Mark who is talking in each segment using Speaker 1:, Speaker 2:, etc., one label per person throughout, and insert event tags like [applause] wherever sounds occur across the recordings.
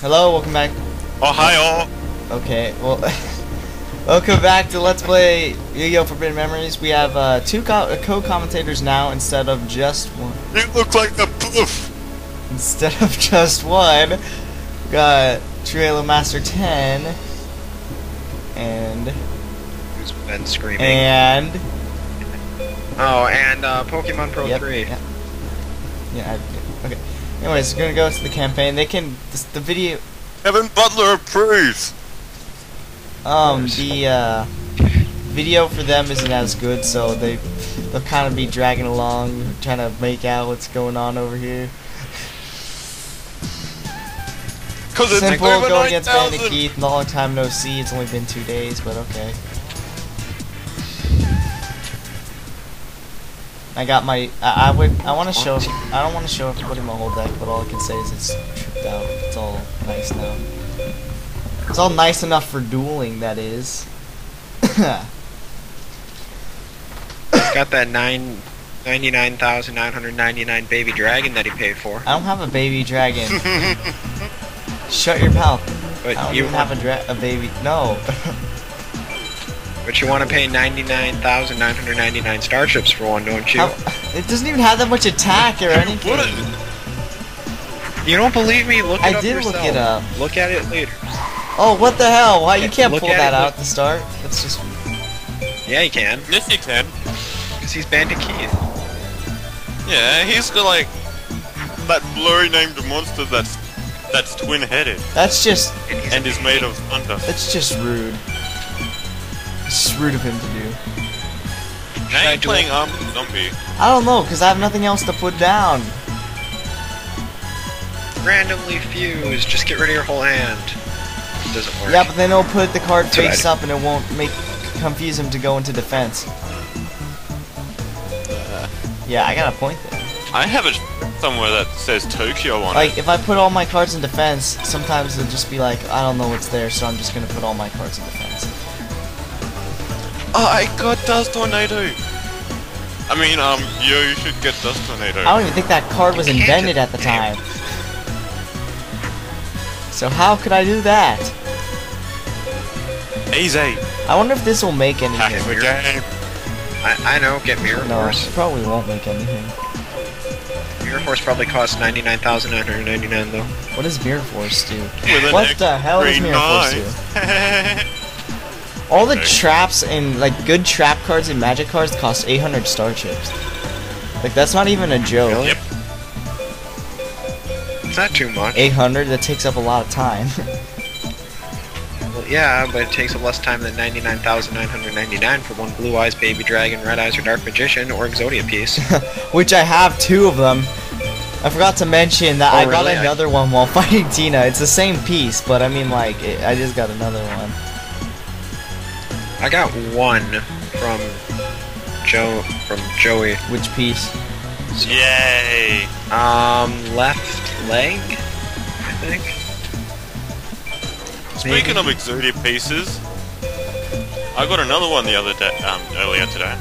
Speaker 1: Hello, welcome back.
Speaker 2: Oh, hi all.
Speaker 1: Okay, well, [laughs] welcome back to Let's Play Yu-Gi-Oh! Forbidden Memories. We have uh, two co- co-commentators now instead of just one.
Speaker 2: You look like the poof.
Speaker 1: Instead of [laughs] just one, we got True Master 10 and
Speaker 3: Who's been screaming?
Speaker 1: and
Speaker 3: oh, and uh, Pokemon Pro
Speaker 1: Yep,
Speaker 3: 3.
Speaker 1: Yeah. Yeah. I, okay. Anyways, we're gonna go to the campaign. They can this, the video.
Speaker 2: Kevin Butler approves.
Speaker 1: Um, the uh, video for them isn't as good, so they they'll kind of be dragging along, trying to make out what's going on over here.
Speaker 2: Cause it's
Speaker 1: Simple
Speaker 2: over
Speaker 1: going against
Speaker 2: 9,000.
Speaker 1: Bandit Keith. Long time no see. It's only been two days, but okay. I got my. I, I would. I want to show. I don't want to show everybody my whole deck, but all I can say is it's tripped out. It's all nice now. It's all nice enough for dueling. That is. [laughs]
Speaker 3: He's Got that nine. 99,999 baby dragon that he paid for.
Speaker 1: I don't have a baby dragon. [laughs] Shut your mouth.
Speaker 3: But
Speaker 1: I don't
Speaker 3: you
Speaker 1: even have a dra- a baby. No. [laughs]
Speaker 3: but you want to pay 99,999 starships for one, don't you?
Speaker 1: How- it doesn't even have that much attack or anything.
Speaker 3: You don't believe me? Look it
Speaker 1: I
Speaker 3: up
Speaker 1: did
Speaker 3: yourself.
Speaker 1: look it up.
Speaker 3: Look at it later.
Speaker 1: Oh, what the hell? Why you can't
Speaker 3: look
Speaker 1: pull that
Speaker 3: it,
Speaker 1: out at the start? That's just
Speaker 3: Yeah, you can.
Speaker 2: Yes, you can.
Speaker 3: Because he's Bandit Keith.
Speaker 2: Yeah, he's got like that blurry named monster that's that's twin-headed
Speaker 1: that's just
Speaker 3: And
Speaker 2: and is made of thunder.
Speaker 1: that's just rude. It's rude of him to do.
Speaker 2: Now
Speaker 3: I
Speaker 2: you're
Speaker 3: do
Speaker 2: playing
Speaker 3: it?
Speaker 2: Armed Zombie.
Speaker 1: I don't know, cause I have nothing else to put down.
Speaker 3: randomly fuse, Just get rid of your whole hand. It doesn't work.
Speaker 1: Yeah, but then it'll put the card
Speaker 3: That's
Speaker 1: face
Speaker 3: do.
Speaker 1: up and it won't make confuse him to go into defense. Yeah, I got a point there.
Speaker 2: I have it somewhere that says Tokyo on
Speaker 1: Like, if I put all my cards in defense, sometimes it'll just be like, I don't know what's there, so I'm just gonna put all my cards in defense.
Speaker 2: It. I got Dust Tornado. I mean, um, yo you should get Dust Tornado.
Speaker 1: I don't even think that card was invented at the time. So how could I do that?
Speaker 2: Easy.
Speaker 1: I wonder if this will make
Speaker 2: Hack
Speaker 1: anything.
Speaker 2: the game.
Speaker 3: I, I know. Get Mirror
Speaker 1: No,
Speaker 3: Force.
Speaker 1: it probably won't make anything.
Speaker 3: Mirror Force probably costs 99,999 though.
Speaker 1: What does Mirror Force do? What the hell does
Speaker 2: extra
Speaker 1: Mirror Force do? [laughs] All the traps and like good trap cards and magic cards cost 800 star chips. Like that's not even a joke.
Speaker 2: Yep.
Speaker 3: It's not too much.
Speaker 1: 800 that takes up a lot of time. [laughs]
Speaker 3: Well, yeah, but it takes less time than 99,999 for one Blue Eyes Baby Dragon, Red Eyes or Dark Magician, or Exodia piece. [laughs]
Speaker 1: Which I have two of them. I forgot to mention that
Speaker 3: Oh,
Speaker 1: I got
Speaker 3: really?
Speaker 1: Another one while [laughs] fighting Tina. It's the same piece, but I mean like it, I just got another one.
Speaker 3: I got one from Joe from Joey.
Speaker 1: Which piece?
Speaker 2: Yay!
Speaker 3: Um, left leg, I think.
Speaker 2: Speaking of Exodia pieces, I got another one the other day, um, earlier today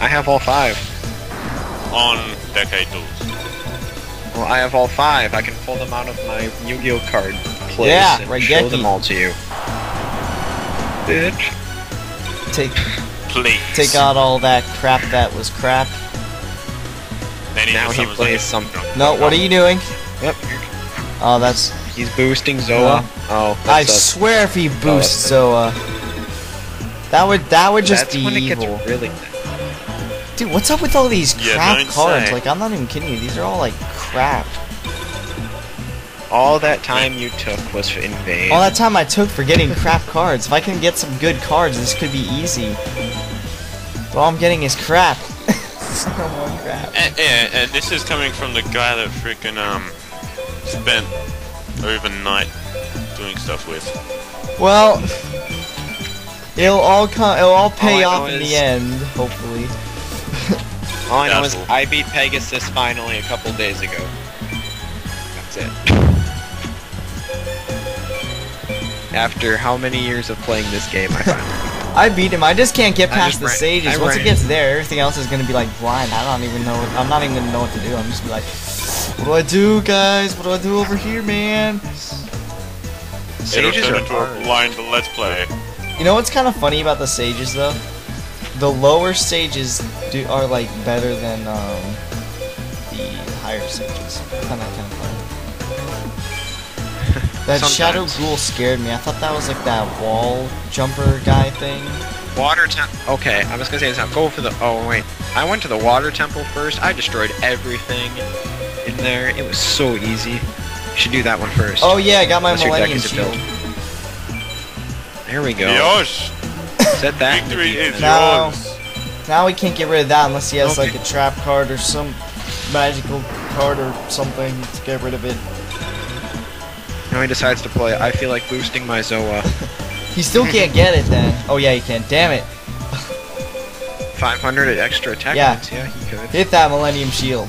Speaker 3: I have all five.
Speaker 2: on Decade Duels.
Speaker 3: Well, I have all five. I can pull them out of my Yu-Gi-Oh card place
Speaker 1: Yeah,
Speaker 3: and
Speaker 1: Raigeki.
Speaker 3: show them all to you. Bitch.
Speaker 1: Take
Speaker 2: Please.
Speaker 1: take out all that crap that was crap.
Speaker 2: Then
Speaker 3: Now he plays
Speaker 2: a-
Speaker 3: something.
Speaker 1: No, what are you doing?
Speaker 3: Yep.
Speaker 1: Oh, that's
Speaker 3: He's boosting Zoa. Oh,
Speaker 1: I
Speaker 3: that's a-
Speaker 1: swear if he oh, boosts
Speaker 3: that's-
Speaker 1: Zoa, that would that would just
Speaker 3: that's
Speaker 1: be
Speaker 3: when it
Speaker 1: evil.
Speaker 3: gets really.
Speaker 1: Dude, what's up with all these crap
Speaker 2: don't
Speaker 1: cards?
Speaker 2: say.
Speaker 1: Like, I'm not even kidding you. These are all like crap.
Speaker 3: All that time you took was in vain.
Speaker 1: All that time I took for getting crap cards. If I can get some good cards, this could be easy. But all I'm getting is crap. [laughs] so more crap.
Speaker 2: And, yeah, and this is coming from the guy that freaking um spent overnight doing stuff with.
Speaker 1: Well, it'll all come. It'll all pay
Speaker 3: All
Speaker 1: off in the end, hopefully.
Speaker 3: All I know is I beat Pegasus finally a couple days ago. That's it. After how many years of playing this game, I finally. [laughs]
Speaker 1: I beat him. I just can't get past the
Speaker 3: ran-
Speaker 1: stages.
Speaker 3: I
Speaker 1: Once it gets there, everything else is gonna be like blind. I don't even know. I'm not even gonna know what to do. I'm just gonna be like, what do I do, guys? What do I do over here, man?
Speaker 2: It'll
Speaker 3: Sages
Speaker 2: turn
Speaker 3: are
Speaker 2: into
Speaker 3: hard.
Speaker 2: a blind let's play.
Speaker 1: You know what's kind of funny about the sages though? The lower stages do are like better than um, the higher stages. Kind of kind of funny. That shadow
Speaker 3: Sometimes.
Speaker 1: ghoul scared me. I thought that was like that wall jumper guy thing.
Speaker 3: Water temple. Okay, I was gonna say this. now. Go for the. Oh wait, I went to the water temple first. I destroyed everything in there. It was so easy. You should do that one first.
Speaker 1: Oh yeah, I got my
Speaker 3: Unless your deck
Speaker 1: Millennium Shield.
Speaker 3: build. There we go.
Speaker 2: Yosh!
Speaker 3: Set that.
Speaker 2: Victory is
Speaker 1: No.
Speaker 2: yours!
Speaker 1: Now we can't get rid of that unless he has
Speaker 3: Okay.
Speaker 1: like a trap card or some magical card or something to get rid of it.
Speaker 3: Now he decides to play. I feel like boosting my Zoa. [laughs]
Speaker 1: He still can't get it then. Oh yeah, he can. Damn it.
Speaker 3: 500 extra attack
Speaker 1: Yeah.
Speaker 3: points. Yeah, he could.
Speaker 1: Hit that Millennium Shield.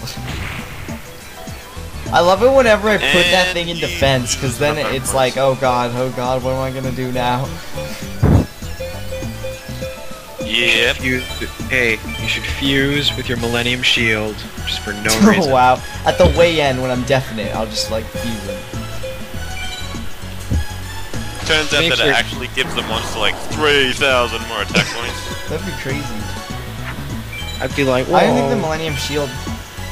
Speaker 1: I love it whenever I put that thing in defense, because then it's like, oh god, oh god, what am I gonna do now?
Speaker 2: Yep.
Speaker 3: Fuse, hey, you should fuse with your Millennium Shield just for no [laughs]
Speaker 1: oh
Speaker 3: reason.
Speaker 1: wow. At the way end, when I'm definite, I'll just like fuse him.
Speaker 2: Turns out
Speaker 3: Make
Speaker 2: that
Speaker 3: sure-
Speaker 2: it actually gives the monster like 3,000 more attack points.
Speaker 1: That'd be crazy.
Speaker 3: I'd be like,
Speaker 1: I don't think the. Millennium Shield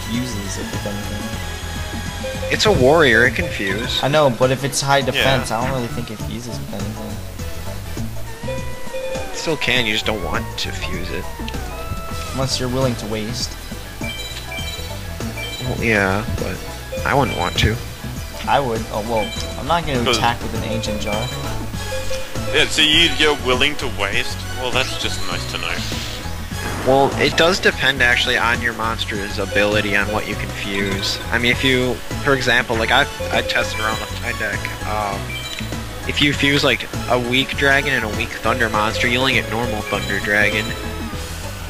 Speaker 1: fuses it with anything.
Speaker 3: It's a warrior. It can fuse.
Speaker 1: I know, but if it's high defense, I don't really think it fuses with anything.
Speaker 3: It still can. You just don't want to fuse it.
Speaker 1: Unless you're willing to waste.
Speaker 3: Well, yeah, but I wouldn't want to.
Speaker 1: I would. Oh, well, I'm not going to attack with an Ancient Jar.
Speaker 2: Yeah, so you, you're willing to waste? Well, that's just nice to know.
Speaker 3: Well, it does depend actually on your monster's ability on what you can fuse. I mean, if you, for example, like I I tested around with my deck. Um, if you fuse like a weak dragon and a weak thunder monster, you only get normal thunder dragon.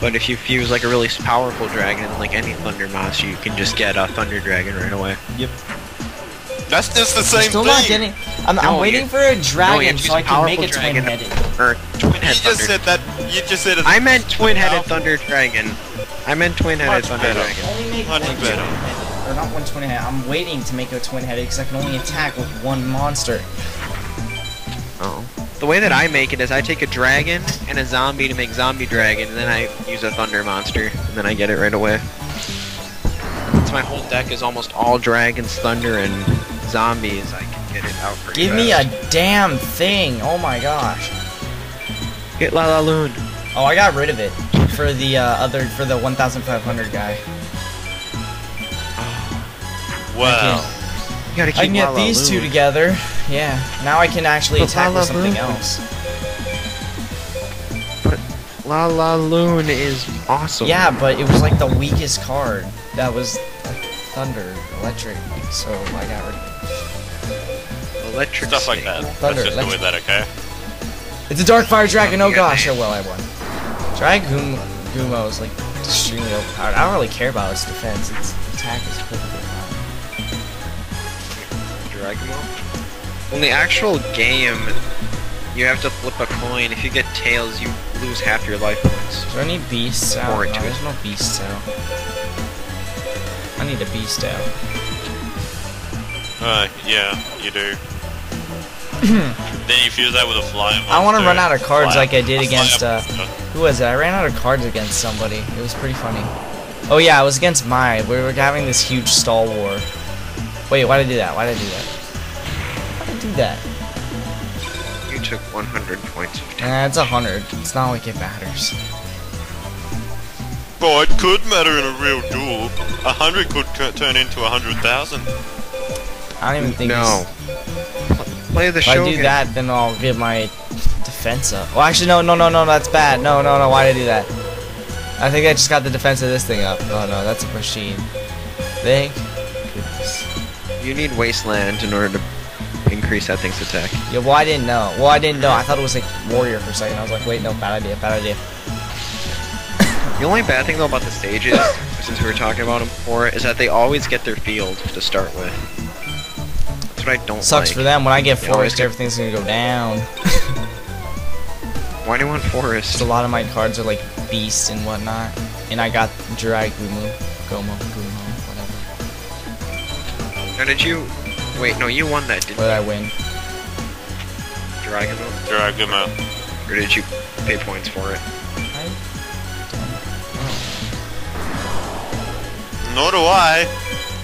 Speaker 3: But if you fuse like a really powerful dragon, like any thunder monster, you can just get a thunder dragon right away.
Speaker 1: Yep.
Speaker 2: That's just the same
Speaker 1: still
Speaker 2: thing!
Speaker 1: not getting. I'm,
Speaker 3: No,
Speaker 1: I'm waiting for a dragon
Speaker 3: you
Speaker 1: so I can make a twin-headed.
Speaker 3: Or twin
Speaker 2: You
Speaker 3: head
Speaker 2: just said that. You just said it.
Speaker 3: I meant twin-headed thunder dragon. I meant twin-headed thunder dragon.
Speaker 1: Only make
Speaker 2: Much
Speaker 1: one
Speaker 2: better.
Speaker 1: twin-headed. Or not one twin headed. I'm waiting to make a twin headed because I can only attack with one monster.
Speaker 3: Oh. The way that I make it is I take a dragon and a zombie to make zombie dragon, and then I use a thunder monster, and then I get it right away. So my whole deck is almost all dragons, thunder, and zombies. I can get it out pretty
Speaker 1: Give me a damn thing. Oh my gosh.
Speaker 3: Get La La Loon.
Speaker 1: Oh, I got rid of it for the uh, other for the 1,500 guy.
Speaker 2: Wow.
Speaker 3: You gotta keep
Speaker 1: I can get
Speaker 3: La La
Speaker 1: these two together. Yeah. Now I can actually
Speaker 3: But
Speaker 1: attack
Speaker 3: La
Speaker 1: with something
Speaker 3: Loon-
Speaker 1: else.
Speaker 3: But La La Loon is awesome.
Speaker 1: Yeah, but it was like the weakest card. That was like thunder, electric. So I got rid of it.
Speaker 3: Electric
Speaker 2: Stuff like
Speaker 3: Snake.
Speaker 2: that.
Speaker 1: Thunder,
Speaker 2: Let's just go with that, okay?
Speaker 1: It's a dark fire dragon. Oh gosh!
Speaker 3: man.
Speaker 1: Oh well, I won. Dragon Gumo is like extremely overpowered. I don't really care about its defense. Its attack is perfectly fine.
Speaker 3: Dragon Ball? In the actual game, you have to flip a coin. If you get tails, you lose half your life points.
Speaker 1: Is there any beasts out?
Speaker 3: More
Speaker 1: No, there's no beasts out. I need a beast out.
Speaker 2: Uh, yeah, you do. [laughs] then you fuse that with a fly
Speaker 1: I wanna run out of cards
Speaker 2: Fly-
Speaker 1: like I did against, uh. Who was it? I ran out of cards against somebody. It was pretty funny. Oh yeah, it was against Mai. We were having this huge stall war. Wait, why did I do that? Why did I do that? Why did I do that?
Speaker 3: You took 100 points of damage.
Speaker 1: Eh, it's hundred. It's not like it matters.
Speaker 2: Boy, it could matter in a real duel. A hundred could turn into a hundred thousand.
Speaker 1: I don't even think.
Speaker 3: No. Play the
Speaker 1: If I
Speaker 3: Shogun.
Speaker 1: do that, then I'll get my defense up. Well, actually, no, no, no, no, that's bad. No, no, no. Why did I do that? I think I just got the defense of this thing up. Oh no, that's a machine. Thank goodness.
Speaker 3: You need Wasteland in order to increase that thing's attack.
Speaker 1: Yeah, well, I didn't know. Well, I didn't know. I thought it was like warrior for a second. I was like, wait, no, bad idea, bad idea. [coughs]
Speaker 3: The only bad thing though about the stages, [coughs] since we were talking about them before, is that they always get their field to start with. That's what I don't
Speaker 1: Sucks
Speaker 3: like.
Speaker 1: for them. When I get
Speaker 3: They always
Speaker 1: forest, everything's gonna go [laughs] down.
Speaker 3: Why do you want Forest?
Speaker 1: a lot of my cards are like beasts and whatnot. And I got Jirai Gumu, Gomo, Gumo, whatever.
Speaker 3: Now did you... Wait, no, you won that, didn't
Speaker 1: What did I win?
Speaker 3: Dragamo?
Speaker 2: Dragamo.
Speaker 3: Or did you pay points for it?
Speaker 1: I
Speaker 2: Nor do I.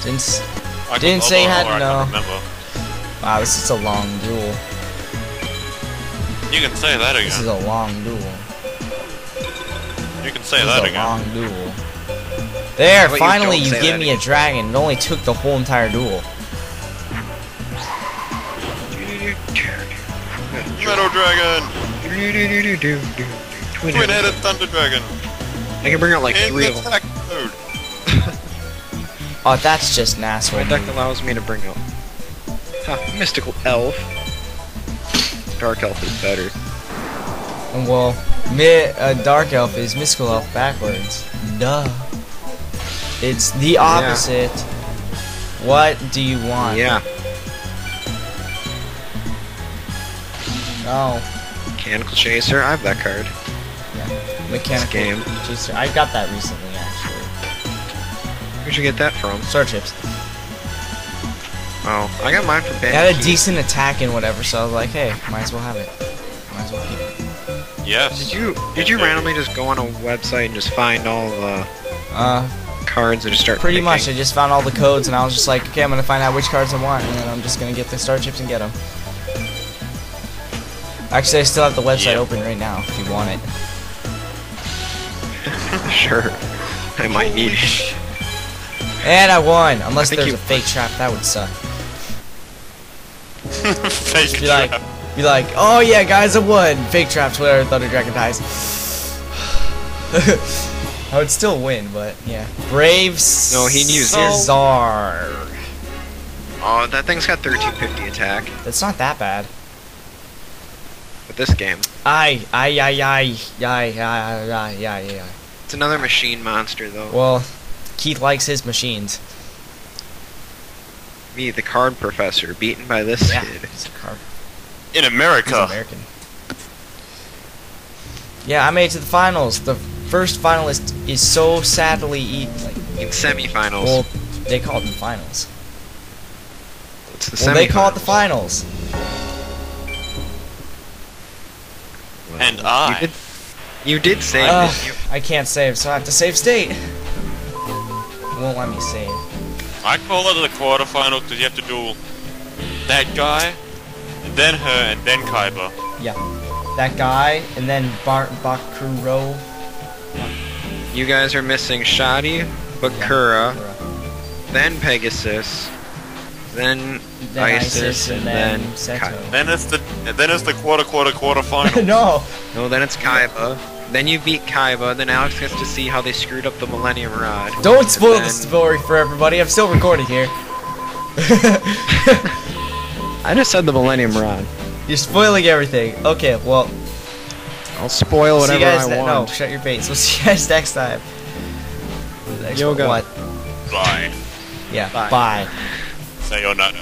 Speaker 1: didn't. s-
Speaker 2: I could-
Speaker 1: Didn't say
Speaker 2: although-
Speaker 1: had
Speaker 2: or I
Speaker 1: no.
Speaker 2: Can't remember.
Speaker 1: Wow, this is a long duel.
Speaker 2: You can say that again.
Speaker 1: This is a long duel.
Speaker 2: You can say
Speaker 1: This
Speaker 2: that
Speaker 1: is a
Speaker 2: again.
Speaker 1: long duel. There,
Speaker 3: But
Speaker 1: finally
Speaker 3: don't
Speaker 1: you give
Speaker 3: that
Speaker 1: me a dragon. It only took the whole entire duel.
Speaker 2: Metal Dragon!
Speaker 3: Twin
Speaker 2: Twin-headed Thunder Dragon!
Speaker 3: I can bring out like
Speaker 2: In
Speaker 3: three of them.
Speaker 2: attack mode! [laughs]
Speaker 1: Oh, that's just an
Speaker 3: My deck allows me to bring out. Huh, mystical elf. Dark elf is better.
Speaker 1: Well, mi uh, dark elf is mystical elf backwards. Duh. It's the opposite. What do you want?
Speaker 3: Yeah,
Speaker 1: Oh,
Speaker 3: mechanical chaser. I have that card. Yeah.
Speaker 1: Mechanical
Speaker 3: game.
Speaker 1: chaser. I got that recently, actually.
Speaker 3: Where'd you get that from?
Speaker 1: Star chips.
Speaker 3: Oh, I got mine from
Speaker 1: It had a decent attack and whatever, so I was like, hey, might as well have it. Might as well keep it.
Speaker 2: Yes.
Speaker 3: Did you did you randomly just go on a website and just find all the
Speaker 1: Uh,
Speaker 3: cards and just start
Speaker 1: pretty
Speaker 3: picking?
Speaker 1: much. I just found all the codes, and I was just like, okay, I'm gonna find out which cards I want, and then I'm just gonna get the star chips and get them. Actually, I still have the website
Speaker 2: Yeah.
Speaker 1: open right now if you want it. [laughs]
Speaker 3: sure. I might need it.
Speaker 1: And I won, unless
Speaker 3: think
Speaker 1: there's a fake trap. That would suck. [laughs]
Speaker 2: Fake
Speaker 1: Be like, be like, oh yeah, guys, I won. Fake trap, Twitter, Thunder Dragon dies. [sighs] I would still win, but yeah. Brave
Speaker 3: No, he used-
Speaker 1: Czar.
Speaker 3: Oh, that thing's got 1350 attack.
Speaker 1: That's not that bad.
Speaker 3: With this game,
Speaker 1: Aye, aye, aye, aye, aye, aye, aye, aye, aye, aye.
Speaker 3: it's another machine monster though.
Speaker 1: Well, Keith likes his machines.
Speaker 3: Me, the card professor, beaten by this
Speaker 1: Yeah,
Speaker 3: kid.
Speaker 1: he's a car.
Speaker 2: In
Speaker 1: He's
Speaker 2: America.
Speaker 1: American. Yeah, I made it to the finals. The first finalist is so sadly eat like
Speaker 3: In semifinals.
Speaker 1: well, they call them finals.
Speaker 3: it's the
Speaker 1: Well, they call it the finals.
Speaker 3: Well,
Speaker 2: And
Speaker 3: You
Speaker 2: I.
Speaker 3: did, you did save,
Speaker 1: Ugh,
Speaker 3: didn't you?
Speaker 1: I can't save, so I have to save state. It won't let me save.
Speaker 2: I call it the quarterfinal because you have to do that guy, and then her, and then Kaiba.
Speaker 1: Yeah, that guy, and then Bar Bakura.
Speaker 3: You guys are missing Shadi, Bakura, then Pegasus, then,
Speaker 1: then
Speaker 3: Isis,
Speaker 1: and
Speaker 3: and
Speaker 1: then,
Speaker 3: then
Speaker 1: Seto.
Speaker 2: Then it's the then it's the quarter quarter quarter final. [laughs]
Speaker 1: no.
Speaker 3: No, then it's Kaiba. Then you beat Kaiba. Then Alex gets to see how they screwed up the Millennium Rod.
Speaker 1: Don't spoil
Speaker 3: then-
Speaker 1: the story for everybody. I'm still recording here. [laughs]
Speaker 3: I just said the Millennium Rod.
Speaker 1: You're spoiling everything. Okay, well,
Speaker 3: I'll spoil
Speaker 1: see
Speaker 3: whatever
Speaker 1: you guys.
Speaker 3: I
Speaker 1: ne-
Speaker 3: want.
Speaker 1: no, shut your face. [laughs] We'll see you guys next time. Next
Speaker 3: Yoga.
Speaker 1: What?
Speaker 2: Bye.
Speaker 1: Yeah.
Speaker 3: Bye.
Speaker 1: Bye.
Speaker 2: Sayonara.